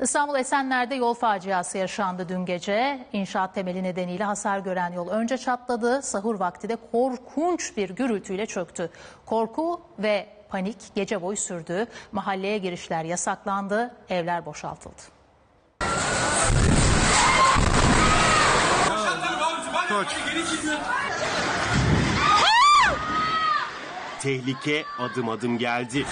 İstanbul Esenler'de yol faciası yaşandı dün gece. İnşaat temeli nedeniyle hasar gören yol önce çatladı. Sahur vakti de korkunç bir gürültüyle çöktü. Korku ve panik gece boyu sürdü. Mahalleye girişler yasaklandı, evler boşaltıldı. Tehlike adım adım geldi.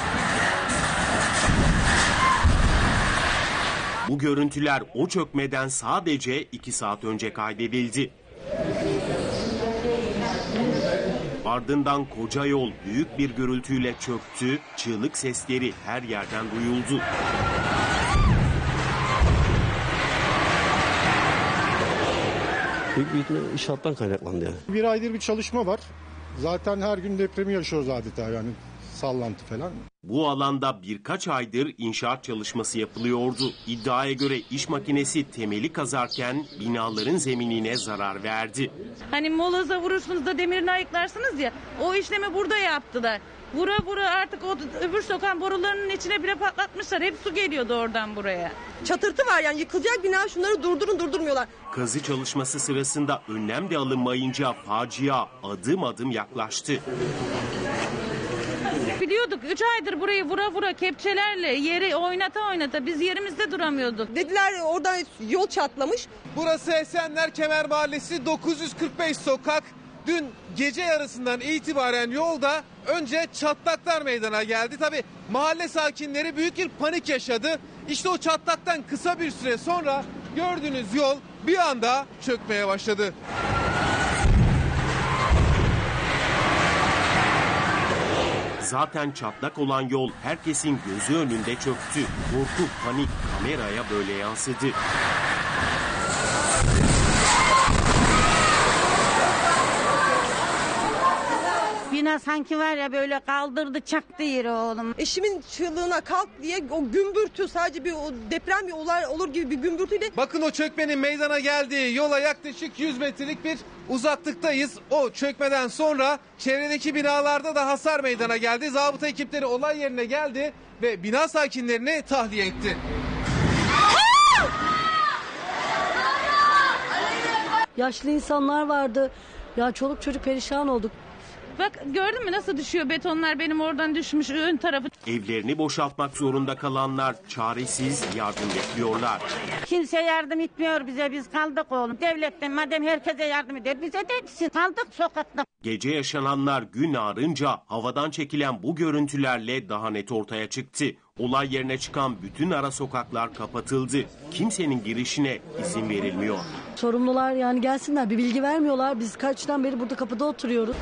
Bu görüntüler o çökmeden sadece iki saat önce kaydedildi. Ardından koca yol büyük bir gürültüyle çöktü, çığlık sesleri her yerden duyuldu. Büyük bir ihtimalle inşaattan kaynaklandı yani. Bir aydır bir çalışma var. Zaten her gün depremi yaşıyoruz adeta yani sallantı falan. Bu alanda birkaç aydır inşaat çalışması yapılıyordu. İddiaya göre iş makinesi temeli kazarken binaların zeminine zarar verdi. Hani moloza vurursunuz da demirini ayıklarsınız ya. O işlemi burada yaptılar. Vura vura artık o öbür sokağın borularının içine bile patlatmışlar. Hep su geliyordu oradan buraya. çatırtı var yani yıkılacak bina şunları durdurun durdurmuyorlar. Kazı çalışması sırasında önlem de alınmayınca facia adım adım yaklaştı. Biliyorduk 3 aydır burayı vura vura kepçelerle yeri oynata oynata biz yerimizde duramıyorduk. Dediler oradan yol çatlamış. Burası Esenler Kemer Mahallesi 945 sokak. Dün gece yarısından itibaren yolda önce çatlaklar meydana geldi. Tabi mahalle sakinleri büyük bir panik yaşadı. İşte o çatlaktan kısa bir süre sonra gördüğünüz yol bir anda çökmeye başladı. Zaten çatlak olan yol herkesin gözü önünde çöktü. Korku, panik kameraya böyle yansıdı. Sanki var ya böyle kaldırdı çaktı yeri oğlum. Eşimin çığlığına kalk diye o gümbürtü sadece bir o deprem bir olay olur gibi bir gümbürtüyle Bakın o çökmenin meydana geldiği yola yaklaşık 100 metrelik bir uzaklıktayız. O çökmeden sonra çevredeki binalarda da hasar meydana geldi. Zabıta ekipleri olay yerine geldi ve bina sakinlerini tahliye etti. Yaşlı insanlar vardı. Ya çoluk çocuk perişan olduk. Bak gördün mü nasıl düşüyor betonlar benim oradan düşmüş ön tarafı. Evlerini boşaltmak zorunda kalanlar çaresiz yardım bekliyorlar. Kimse yardım etmiyor bize biz kaldık oğlum. Devletten madem herkese yardım eder bize de etsin. Kaldık sokakta. Gece yaşananlar gün ağrınca havadan çekilen bu görüntülerle daha net ortaya çıktı. Olay yerine çıkan bütün ara sokaklar kapatıldı. Kimsenin girişine izin verilmiyor. Sorumlular yani gelsinler bir bilgi vermiyorlar. Biz kaçtan beri burada kapıda oturuyoruz.